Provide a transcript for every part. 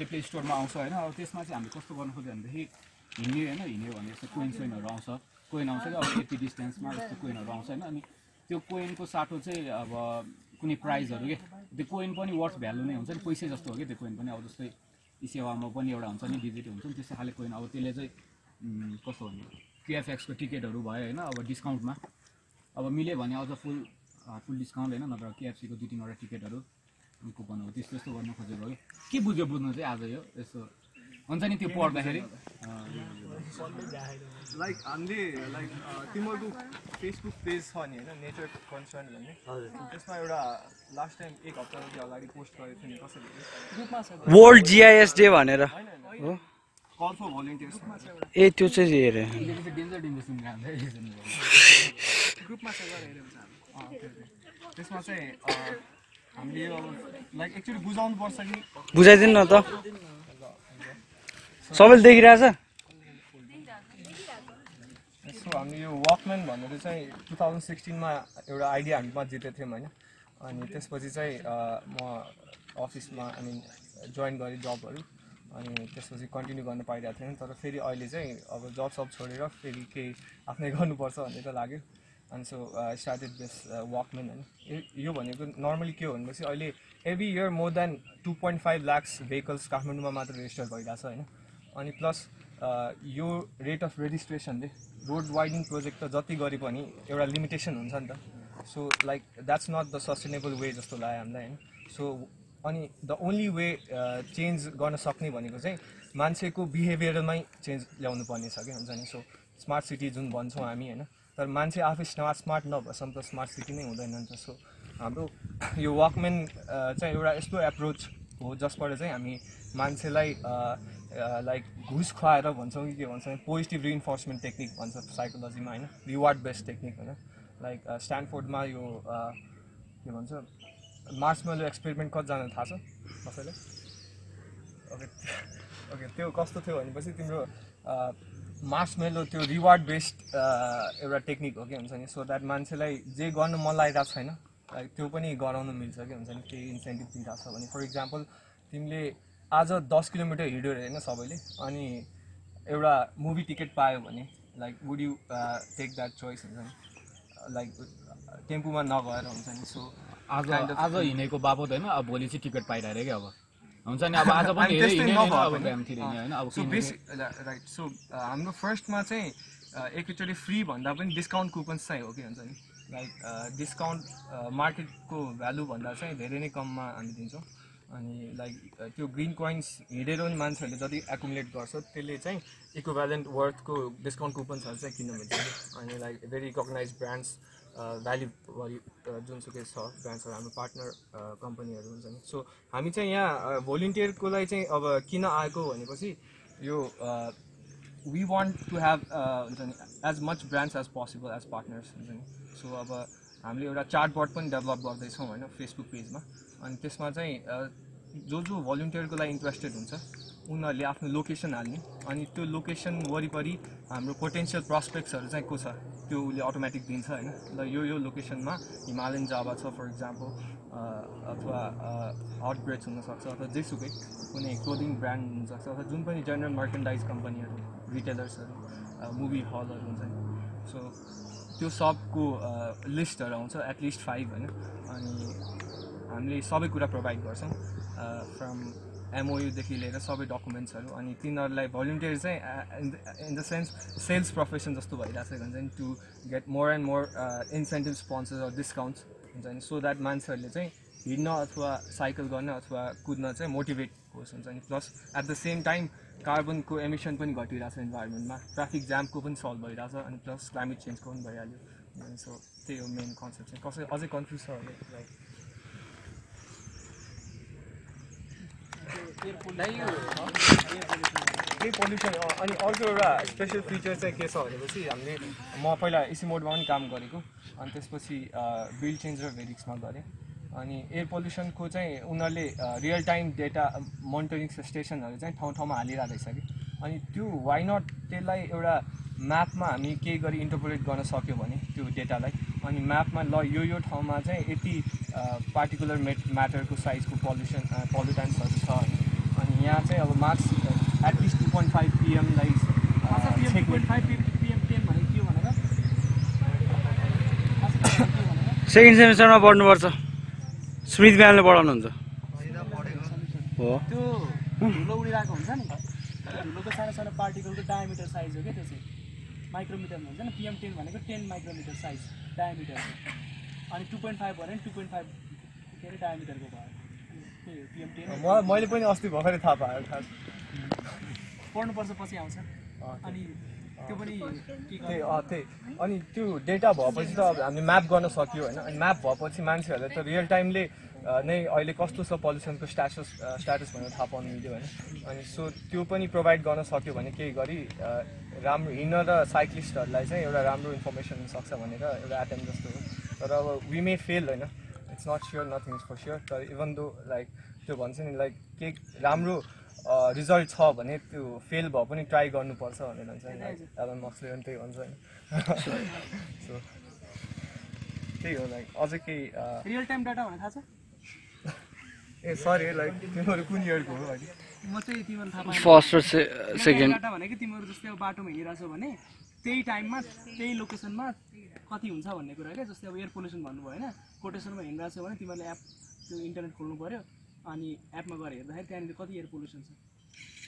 छिटै प्ले स्टोरमा आउँछ होइन? अब त्यसमा चाहिँ हामीले कस्तो गर्नु खोज्यो भनेदेखि हिँड्ने होइन हिँड्यो भने जस्तो कोइन सोइनहरू आउँछ। कोइन आउँछ कि अब यति डिस्टेन्समा जस्तो कोइनहरू आउँछ होइन? अनि त्यो कोइनको साटो चाहिँ अब कुनै प्राइजहरू के? त्यो कोइन पनि वर्थ भ्यालु नै हुन्छ नि पैसै जस्तो हो कि त्यो कोइन पनि? अब जस्तै सेवामा पनि एउटा हुन्छ नि डिजिट हुन्छ नि त्यस्तै खाले कोइन अब त्यसले चाहिँ कस्तो भन्ने? केएफएक्सको टिकटहरू भयो होइन अब डिस्काउन्टमा अब मिल्यो भने अझ फुल फुल डिस्काउन्ट होइन नत्र केएफसीको दुई तिनवटा टिकटहरू कुपन हो त्यस्तो यस्तो गर्नु खोजेको हो। कि के बुझ्यो बुझ्नु चाहिँ आज यो यस्तो? हुन्छ नि त्यो पढ्दाखेरि। लाइक हामीले लाइक तिमीहरूको फेसबुक पेज छ नि होइन? नेचर कन्सर्न भन्ने। त्यसमा एउटा लास्ट टाइम एक हप्तादेखि अगाडि पोस्ट गरेको थियो नि कसरी? वर्ल्ड जिआइएस डे भनेर। हो ए त्यो चाहिँ हेरेँ। चाहिँ डेन्जर सुनिरहेको त्यसमा चाहिँ हामीले यो अब लाइक एक्चुली बुझाउनु पर्छ कि? बुझाइदिनु न त। सबैले देखिरहेछ? सो हामीले यो वकम्यान भनेर चाहिँ टु थाउजन्ड सिक्सटिनमा एउटा आइडिया हामीमा जितेको थियौँ होइन। अनि त्यसपछि चाहिँ म अफिसमा आई मिन जोइन गरेँ जबहरू अनि त्यसपछि कन्टिन्यू गर्न पाइरहेको थिएँ तर फेरि अहिले चाहिँ अब जब सब छोडेर फेरि केही आफ्नै गर्नुपर्छ भन्ने त लाग्यो। अनि सो स्टार्टेड दिस वकम्यान होइन यो- भनेको नर्मली के हो भनेपछि अहिले every year more than two point five lakhs vehicles काठमाडौँमा मात्र रेजिस्टर भइरहेको छ होइन? अनि प्लस यो रेट अफ रेजिस्ट्रेसनले रोड वाइडिङ प्रोजेक्ट त जति गरे पनि एउटा लिमिटेसन हुन्छ नि त। So like that's not the sustainable way जस्तो लाग्यो हामीलाई होइन? सो अनि द ओन्ली वे चेन्ज गर्न सक्ने भनेको चाहिँ मान्छेको बिहेभियरमै चेन्ज ल्याउनु पर्ने छ क्या हुन्छ नि? सो स्मार्ट सिटी जुन भन्छौँ हामी होइन? तर मान्छे आफै स्मार्ट स्मार्ट नभएसम्म त स्मार्ट सिटी नै हुँदैन त। सो हाम्रो यो वकम्यान चाहिँ एउटा यस्तो एप्रोच हो जसबाट चाहिँ हामी मान्छेलाई लाइक घुस खुवाएर भन्छौँ कि के भन्छौँ पोजिटिभ रिइन्फोर्समेन्ट टेक्निक भन्छ साइकोलोजीमा होइन? रिवार्ड बेस्ड टेक्निक होइन? लाइक स्ट्यान्डफोर्डमा यो के भन्छ मार्समेलो एक्सपेरिमेन्ट कतिजना थाहा छ कसैलाई? ओके ओके त्यो कस्तो थियो भनेपछि तिम्रो मार्समेलो त्यो रिवार्ड बेस्ड एउटा टेक्निक हो कि हुन्छ नि? सो द्याट मान्छेलाई जे गर्नु मन लागिरहेको छैन लाइक त्यो पनि गराउनु मिल्छ कि हुन्छ नि? केही इन्सेन्टिभ दिइरहेको छ भने। फर इक्जाम्पल तिमीले आज दस किलोमिटर हिँड्यो अरे होइन सबैले? अनि एउटा मुभी टिकट पायो भने like would you take that choice हुन्छ नि? लाइक टेम्पोमा नगएर हुन्छ नि? सो आज आज हिँडेको बापत होइन अब भोलि चाहिँ टिकट पाइरहेको क्या अब। हुन्छ नि अब आज पनि राइट सो हाम्रो फर्स्टमा चाहिँ uh, एकैचोटि फ्री भन्दा पनि डिस्काउन्ट कुपन्स चाहिँ हो कि हुन्छ नि? लाइक डिस्काउन्ट मार्केटको भ्यालु भन्दा चाहिँ धेरै नै कममा हामी दिन्छौँ अनि लाइक त्यो ग्रिन कोइन्स हिँडेर पनि मान्छेहरूले जति एकुमुलेट गर्छ त्यसले चाहिँ इक्वेभ्यालेन्ट वर्थको डिस्काउन्ट कुपन्सहरू चाहिँ किन्नु मिल्छ। अनि like very recognise brands value जुनसुकै छ ब्रान्ड्सहरू हाम्रो पार्टनर कम्पनीहरू हुन्छ नि। सो हामी चाहिँ यहाँ भोलिन्टियरको लागि चाहिँ अब किन आएको भनेपछि यो वी वान्ट टु हेभ हुन्छ नि as much brands as possible as partners हुन्छ नि। सो अब हामीले एउटा चार्टबोर्ड पनि डेभलप गर्दैछौँ होइन फेसबुक पेजमा अनि त्यसमा चाहिँ जो जो भलिन्टियरको लागि इन्ट्रेस्टेड हुन्छ उनीहरूले आफ्नो लोकेसन हाल्ने। अनि त्यो लोकेसन वरिपरि हाम्रो पोटेन्सियल प्रस्पेक्ट्सहरू चाहिँ को छ त्यो उसले अटोमेटिक दिन्छ होइन। ल यो यो लोकेसनमा हिमालयन जाभा छ फर इक्जाम्पल अथवा हट ब्रेड्स हुनसक्छ अथवा जेसुकै कुनै क्लोदिङ ब्रान्ड हुनसक्छ अथवा जुन पनि जेनरल मर्चेन्डाइज कम्पनीहरू रिटेलर्सहरू मुभी हलहरू हुन्छ नि। सो त्यो सबको लिस्टहरू आउँछ एटलिस्ट फाइभ होइन। अनि हामीले सबै कुरा प्रोभाइड गर्छौँ फ्रम एमओयुदेखि लिएर सबै डकुमेन्ट्सहरू अनि तिनीहरूलाई भलिन्टियर चाहिँ in the sense sales profession जस्तो भइरहेको छ हुन्छ नि to get more and more incentive sponsors or discounts हुन्छ नि सो द्याट मान्छेहरूले चाहिँ हिँड्न अथवा साइकल गर्न अथवा कुद्न चाहिँ मोटिभेट होस् हुन्छ नि plus at the same time कार्बनको emission पनि घटिरहेको छ इन्भाइरोमेन्टमा ट्राफिक जामको पनि सल्भ भइरहेको छ अनि प्लस क्लाइमेट चेन्जको पनि भइहाल्यो सो त्यही हो मेन कन्सेप्ट चाहिँ। कसै अझै कन्फ्युज छ लाइक पोल्युसन अनि अर्को एउटा स्पेसल फिचर चाहिँ के छ भनेपछि हामीले म पहिला एसी मोडमा पनि काम गरेको अनि त्यसपछि बिल चेन्ज र भेरिक्समा गरेँ। अनि एयर पोल्युसनको चाहिँ उनीहरूले रियल टाइम डेटा मोनिटरिङ स्टेसनहरू चाहिँ ठाउँ ठाउँमा हालिरहेको रहेछ कि। अनि त्यो वाइ नट त्यसलाई एउटा म्यापमा हामी केही गरी इन्टरप्रेट गर्न सक्यो भने त्यो डेटालाई अनि म्यापमा ल यो यो ठाउँमा चाहिँ यति पार्टिकुलर मेट म्याटरको साइजको पल्युसन पल्युटेन्ट्सहरू छ। अनि यहाँ चाहिँ अब marks at least two point five पिएमलाई second सेमिस्टरमा पढ्नुपर्छ। स्मृति म्यामले पढाउनुहुन्छ। हो। त्यो धुलो उडिरहेको हुन्छ नि। त्यो धुलोको सानो सानो पार्टिकलको डायमिटर साइज हो क्या त्यो चाहिँ? माइक्रोमिटरमा हुन्छ नि पिएम टेन भनेको टेन माइक्रोमिटर साइज डायमिटर अनि टु पोइन्ट फाइभ भने टु पोइन्ट फाइभ के अरे डायमिटरको भयो? मैले पनि अस्ति भर्खरै थाहा पाएँ खास पढ्नुपर्छ पछि आउँछ। अनि त्यो पनि त्यही अँ त्यही। अनि त्यो डेटा भएपछि त अब हामीले म्याप गर्न सक्यो होइन। अनि म्याप भएपछि मान्छेहरूले त रियल टाइमले नै अहिले कस्तो छ पल्युसनको स्ट्याटस स्ट्याटस भनेर थाहा पाउनु मिल्यो होइन। अनि सो त्यो पनि प्रोभाइड गर्न सक्यो भने केही गरी राम्रो हिँड्न र साइक्लिस्टहरूलाई चाहिँ एउटा राम्रो इन्फर्मेसन हुनसक्छ भनेर एउटा एटेम्प जस्तो हो। तर अब वी मे फेल होइन। It's not sure nothing is for sure तर इभन दो लाइक त्यो भन्छ नि लाइक के राम्रो रिजल्ट छ भने त्यो फेल भए पनि ट्राई गर्नुपर्छ भनेर भन्छ नि लाइक एलन मक्सले पनि त्यही भन्छ होइन सो त्यही हो लाइक अझै केही रियल टाइम डाटा भने थाहा छ ए सरी लाइक तिमीहरू कुन इयरको हो अहिले म चाहिँ तिमीहरू थाहा फर्स्ट र सेकेन्ड डाटा भनेको तिमीहरू जस्तै अब बाटोमा हिँडिरहेछौ भने त्यही टाइममा त्यही लोकेसनमा कति हुन्छ भन्ने कुरा क्या जस्तै अब एयर पोल्युसन भन्नुभयो होइन कोटेसनमा हिँडिरहेछौ भने तिमीहरूले एप त्यो इन्टरनेट खोल्नु पऱ्यो अनि एपमा गएर हेर्दाखेरि त्यहाँनिर कति एयर पोल्युसन छ।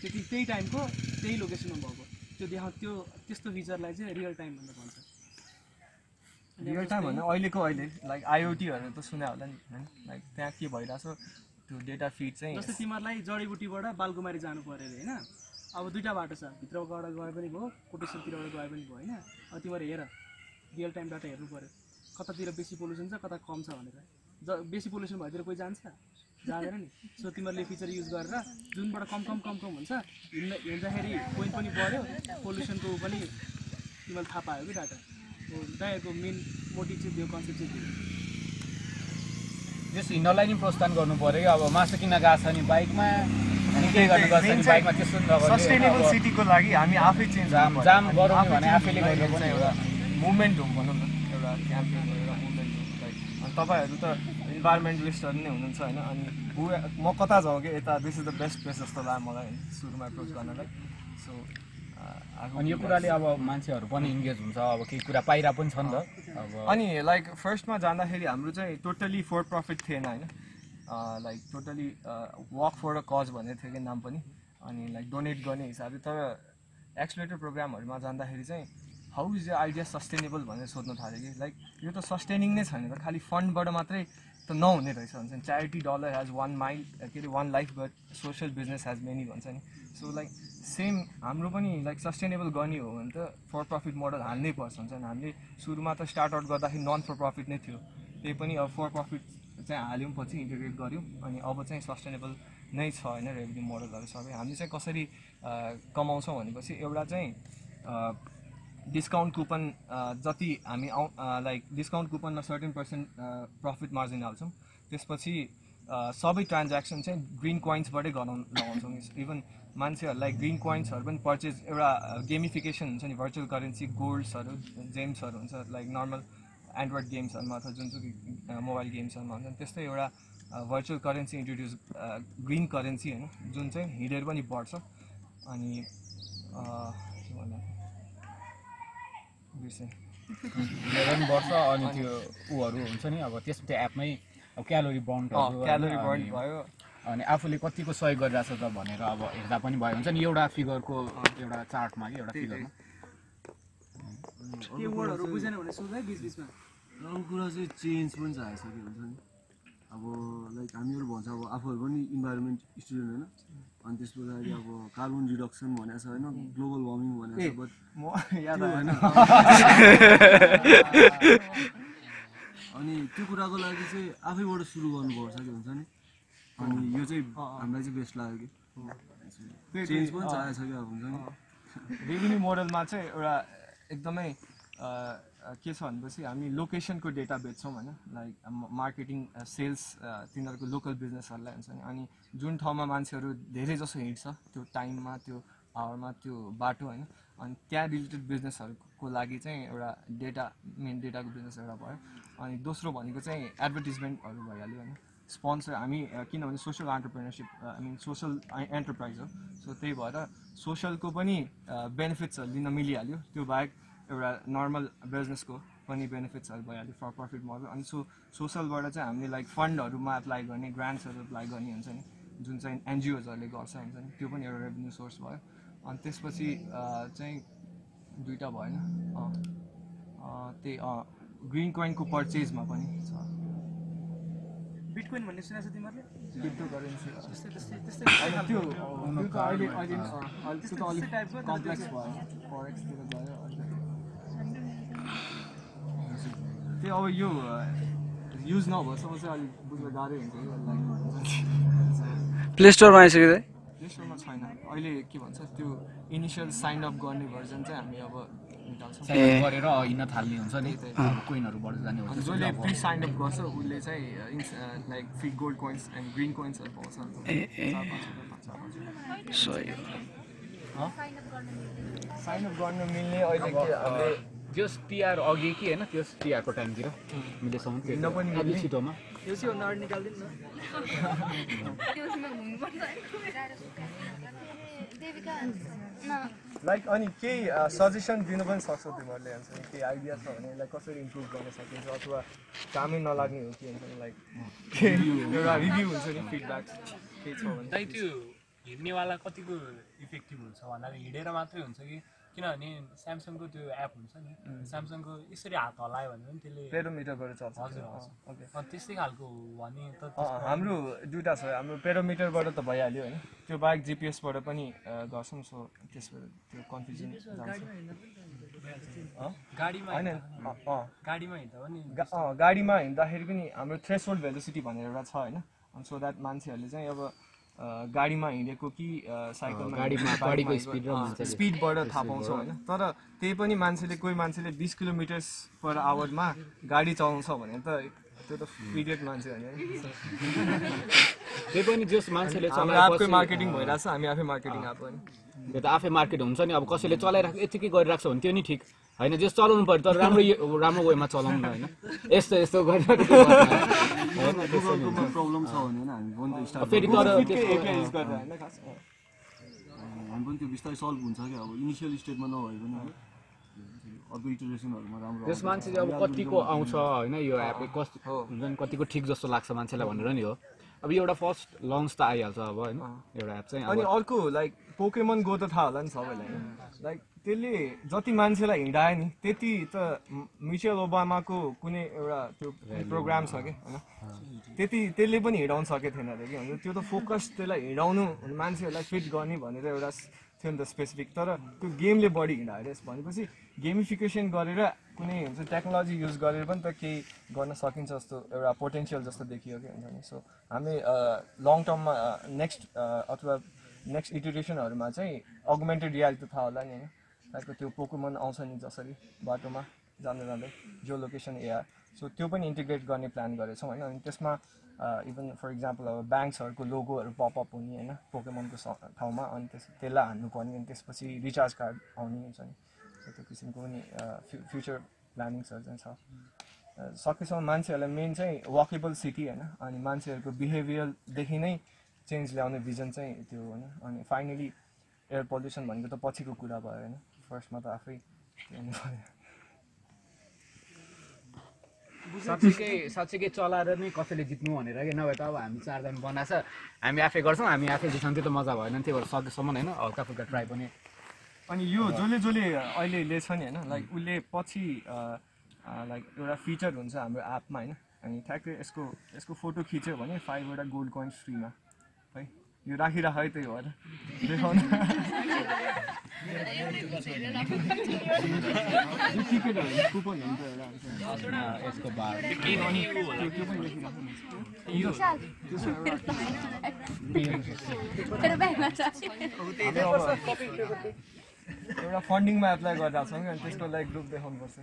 त्यति त्यही टाइमको त्यही लोकेसनमा भएको। त्यो देखा त्यो त्यस्तो फिचरलाई चाहिँ रियल टाइम भनेर भन्छ। रियल टाइम जस्तै- भने अहिलेको अहिले लाइक आइओटीहरू त सुने होला नि होइन? लाइक त्यहाँ के भइरहेछ त्यो डेटा फिड चाहिँ जस्तै तिमीहरूलाई जडीबुटीबाट बालकुमारी जानु पऱ्यो अरे होइन? अब दुइटा बाटो छ भित्रबाट गए पनि भयो कोटेश्वरतिरबाट गए पनि भयो होइन? अब तिमीहरू हेर रियल टाइम डाटा हेर्नु पऱ्यो। कतातिर बेसी पोल्युसन छ कता कम छ भनेर। ज बेसी पोल्युसन भएतिर कोही जान्छ? जाँदैन नि। सो तिमीहरूले फिचर युज गरेर जुनबाट कम कम कम कम हुन्छ हिँड्दा हिँड्दाखेरि पोइन्ट पनि बढ्यो पोल्युसनको पनि तिमीहरूले थाहा पायो कि डाटा। हो दाइहरूको मेन मोटिभ चाहिँ त्यो कन्सेप्ट चाहिँ हो। त्यस हिँड्नलाई नि प्रोत्साहन गर्नु पऱ्यो कि अब मासु किन गएको छ नि बाइकमा अनि नि बाइकमा त्यस्तो सस्टेनेबल सिटीको लागि हामी आफै चेन्ज जाम- गरौँ भने आफैले गर्नु पनि एउटा मुभमेन्ट हो भनौँ न। एउटा क्याम्पेन एउटा मुभमेन्ट हो अनि तपाईँहरू त इन्भाइरोमेन्टलिस्टहरू नै हुनुहुन्छ होइन। अनि म कता जाउँ कि यता this is the best place जस्तो लाग्यो मलाई सुरुमा एप्रोच गर्नलाई। सो अनि यो कुराले अब मान्छेहरू पनि इन्गेज हुन्छ। अब केही कुरा पाइरहेको पनि छ नि त। अनि लाइक फर्स्टमा जाँदाखेरि हाम्रो चाहिँ टोटली फर प्रफिट थिएन होइन? Like totally work for a cause भन्ने थियो कि नाम पनि। अनि लाइक डोनेट गर्ने हिसाबले। तर एक्सलेटर प्रोग्रामहरूमा जाँदाखेरि चाहिँ how is your idea sustainable भनेर सोध्नु थाल्यो कि। लाइक यो त सस्टेनिङ नै छैन त। खालि फन्डबाट मात्रै त नहुने रहेछ भन्छ नि। Charity dollar has one mile के अरे one life but social business has many भन्छ नि। सो लाइक सेम हाम्रो पनि लाइक सस्टेनेबल गर्ने हो भने त फर प्रफिट मोडल हाल्नै पर्छ हुन्छ नि। हामीले सुरुमा त स्टार्ट आउट गर्दाखेरि नन फर प्रफिट नै थियो। त्यही पनि अब फर प्रफिट चाहिँ हाल्यौँ पछि इन्टिग्रेट गऱ्यौँ अनि अब चाहिँ सस्टेनेबल नै छ होइन रेभेन्यू मोडलहरू सबै। हामीले चाहिँ कसरी कमाउँछौँ भनेपछि एउटा चाहिँ डिस्काउन्ट कुपन जति हामी आउ लाइक डिस्काउन्ट कुपनमा सर्टेन पर्सेन्ट प्रफिट मार्जिन हाल्छौँ। त्यसपछि अ, सबै ट्रान्ज्याक्सन चाहिँ ग्रिन कोइन्सबाटै गराउँ लगाउँछौँ। इभन मान्छेहरूलाई ग्रिन कोइन्सहरू पनि पर्चेज एउटा गेमिफिकेसन हुन्छ नि भर्चुअल करेन्सी गोल्ड्सहरू जेम्सहरू हुन्छ लाइक नर्मल एन्ड्रोइड गेम्सहरूमा अथवा जुनसुकै मोबाइल गेम्सहरूमा हुन्छ। त्यस्तै एउटा virtual currency introduce green currency होइन जुन चाहिँ हिँडेर पनि बढ्छ। अनि बिर्सेँ पनि बढ्छ अनि त्यो ऊहरू हुन्छ नि अब त्यस त्यो एपमै अब क्यालोरी बन्ड क्यालोरी बर्न भयो। अनि आफूले कतिको सहयोग गरिरहेछ त भनेर अब हेर्दा पनि भयो। हुन्छ नि एउटा फिगरको एउटा चार्टमा कि एउटा फिगरमा त्यो वर्डहरू बुझेन भने सोध है बिच बिचमा अर्को कुरा चाहिँ चेन्ज पनि चाहिसक्यो हुन्छ नि। अब लाइक हामीहरू भन्छ अब आफूहरू पनि इन्भाइरोमेन्ट स्टुडेन्ट होइन। अनि त्यस पछाडि अब कार्बन रिडक्सन भनेको छ होइन? ग्लोबल वार्मिङ भनेको छ बट म याद होइन। अनि त्यो कुराको लागि चाहिँ आफैबाट सुरु गर्नुपर्छ कि हुन्छ नि? अनि यो चाहिँ हामीलाई चाहिँ बेस्ट लाग्यो कि? चेन्ज पनि चाहिएको छ कि अब हुन्छ नि? रेभेन्यू मोडलमा चाहिँ एउटा एकदमै के छ भनेपछि हामी लोकेसनको डेटा बेच्छौँ होइन। लाइक मार्केटिङ सेल्स तिनीहरूको लोकल बिजनेसहरूलाई हुन्छ नि। अनि जुन ठाउँमा मान्छेहरू धेरै जसो हिँड्छ त्यो टाइममा त्यो आवरमा त्यो बाटो होइन। अनि त्यहाँ रिलेटेड बिजनेसहरूको लागि चाहिँ एउटा डेटा मेन डेटाको बिजनेस एउटा भयो। अनि दोस्रो भनेको चाहिँ एडभर्टिजमेन्टहरू भइहाल्यो होइन। स्पोन्सर हामी किनभने social entrepreneurship I mean social enterprise हो। सो त्यही भएर सोसियलको पनि बेनिफिट्सहरू लिन मिलिहाल्यो। त्यो बाहेक एउटा नर्मल बिजनेसको पनि बेनिफिट्सहरू भइहाल्यो फर प्रफिट मोडल अनि सो सोसलबाट चाहिँ हामीले लाइक फन्डहरूमा एप्लाई गर्ने ग्रान्ट्सहरू एप्लाई गर्ने हुन्छ नि जुन चाहिँ एनजिओजहरूले गर्छ हुन्छ नि त्यो पनि एउटा रेभेन्यू सोर्स भयो। अनि त्यसपछि चाहिँ दुइटा भएन। अँ अँ, त्यही अँ ग्रिन कोइनको पर्चेजमा पनि छ। बिटकोइन भन्ने सुनेको छ तिमीहरूले? क्रिप्टो करेन्सी त्यस्तै त्यस्तै त्यस्तै होइन त्यो अहिले अहिले अलिक टाइपको कम्प्लेक्स भयो। फरेक्सतिर गयो त्यो अब यो युज नभएसम्म चाहिँ अलिक बुझ्न गाह्रै हुन्छ प्ले स्टोरमा आइसक्यो त? प्लेस्टोरमा छैन। अहिले के भन्छ त्यो इनिसियल साइन अप गर्ने भर्जन चाहिँ हामी अब गरेर हिँड्न थाल्ने हुन्छ नि। अब कोइनहरू बढ्दै जाने हुन्छ जसले प्रि साइन अप गर्छ उसले चाहिँ like free gold coins and green कोइन्सहरू पाउँछ। साइन अप गर्न मिल्ने अहिले के हामीले त्यस तिहार अघि कि होइन त्यस तिहारको टाइमतिर मिलेसम्म। छिटोमा। लाइक अनि केही सजेसन दिनु पनि सक्छौ तिमीहरूले हुन्छ नि? केही आइडिया छ भने लाइक कसरी इम्प्रुभ गर्न सकिन्छ अथवा कामै नलाग्ने हो कि हुन्छ नि? लाइक एउटा रिभ्यू हुन्छ नि फिडब्याक केही छ भने। त्यो हिँड्नेवाला कतिको इफेक्टिभ हुन्छ? भन्दाखेरि हिँडेर मात्रै हुन्छ कि किनभने स्यामसङको त्यो एप हुन्छ नि स्यामसङको यसरी हात हल्लायो भने पनि त्यसले पेरोमिटरबाट चल्छ। हजुर ओके। त्यस्तै खालको हो भने त हाम्रो दुइटा छ हाम्रो पेरोमिटरबाट त भइहाल्यो होइन। त्यो बाहेक जिपिएसबाट पनि गर्छौँ सो त्यसबाट त्यो कन्फ्युजन? गाडीमा गाडीमा हिँड्दा पनि। गाडीमा हिँड्दाखेरि पनि हाम्रो थ्रेसोल्ड भेलोसिटी भनेर एउटा छ होइन। सो द्याट मान्छेहरूले चाहिँ अब गाडीमा हिँडेको कि साइकलमा स्पिडबाट थाहा पाउँछ होइन। तर त्यही पनि मान्छेले कोही मान्छेले बिस किलोमिटर्स पर आवरमा गाडी चलाउँछ भने त त्यो त पिरियड मान्छे होइन त्यही पनि जस मान्छेले हाम्रो आफै मार्केटिङ भइरहेछ हामी आफै मार्केटिङ आएको होइन त्यो त आफै मार्केट हुन्छ नि अब कसैले चलाइरहेको यतिकै गरिरहेको छ भने त्यो नि ठिक। होइन जस चलाउनु पऱ्यो तर राम्रो राम्रो वेमा चलाउनु होइन। यस्तो यस्तो गरिरहेको होइन त्यसो नि हुन्छ। प्रब्लम छ भने होइन हामी पनि त स्टार्ट फेरि अर्को इटरेसनहरूमा राम्रो त्यस मान्छे चाहिँ अब कतिको आउँछ होइन यो एप कस्तो हुन्छ नि कतिको ठिक जस्तो लाग्छ मान्छेलाई भनेर नि हो। अब एउटा फर्स्ट लन्च त आइहाल्छ अब होइन। एउटा एप चाहिँ अनि अर्को लाइक पोकेमन गो त थाहा होला नि सबैलाई। लाइक त्यसले जति मान्छेलाई हिँडायो नि त्यति त म- मिचेल ओबामाको कुनै एउटा त्यो प्रोग्राम छ कि? होइन। त्यति त्यसले पनि हिँडाउनु सकेको थिएन अरे कि। हुन्छ त्यो त फोकस त्यसलाई हिँडाउनु मान्छेहरूलाई फिट गर्ने भनेर एउटा थियो नि त स्पेसिफिक तर त्यो गेमले बढी हिँडायो अरे भनेपछि गेमिफिकेसन गरेर कुनै हुन्छ टेक्नोलोजी युज गरेर पनि त केही गर्न सकिन्छ जस्तो एउटा पोटेन्सियल जस्तो देखियो कि हुन्छ नि। सो हामी लङ टर्ममा नेक्स्ट अथवा नेक्स्ट इटरेसनहरूमा चाहिँ अगुमेन्टेड रियालिटी थाहा होला नि होइन। लाइक त्यो पोकोमन आउँछ नि जसरी बाटोमा जाँदै जाँदै जो लोकेसन एआर सो त्यो पनि इन्टिग्रेट गर्ने प्लान गरेछौँ होइन। अनि त्यसमा इभन फर इक्जाम्पल अब ब्याङ्क्सहरूको लोगोहरू पपअप हुने होइन पोकेमनको ठाउँमा। अनि त्यस त्यसलाई हान्नुपर्ने अनि त्यसपछि रिचार्ज कार्ड आउने हुन्छ नि। त्यो किसिमको पनि फ्यु फ्युचर प्लानिङ्सहरू चाहिँ छ। सकेसम्म मान्छेहरूलाई मेन चाहिँ वकेबल सिटी होइन अनि मान्छेहरूको बिहेभियरदेखि नै चेन्ज ल्याउने भिजन चाहिँ त्यो होइन अनि फाइनली एयर पल्युसन भनेको त पछिको कुरा भयो होइन। फर्स्टमा त आफै साँच्चीकै साँच्चीकै चलाएर नै कसैले जित्नु भनेर कि नभए त अब हामी चारजना बनाएको छ। हामी आफै गर्छौँ हामी आफै जित्छौँ त्यो त मजा भएन नि त्यही भएर सकेसम्म होइन हल्का फुल्का ट्राई पनि अनि यो जसले जसले अहिले लिएछ नि होइन लाइक उसले पछि लाइक एउटा फिचर हुन्छ हाम्रो एपमा होइन अनि ठ्याक्कै यसको यसको फोटो खिच्यो भने फाइभवटा गोल्ड कोइन्स फ्रीमा है? यो राखिराख है त्यही भएर देखाउनु। एउटा एउटा फन्डिङमा एप्लाई गरिरहेको छौँ कि अनि त्यसको लागि ग्रुप देखाउनुपर्छ।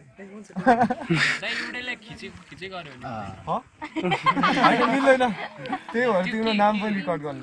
मिल्दैन। त्यही भएर तिम्रो नाम पनि रेकर्ड गर्न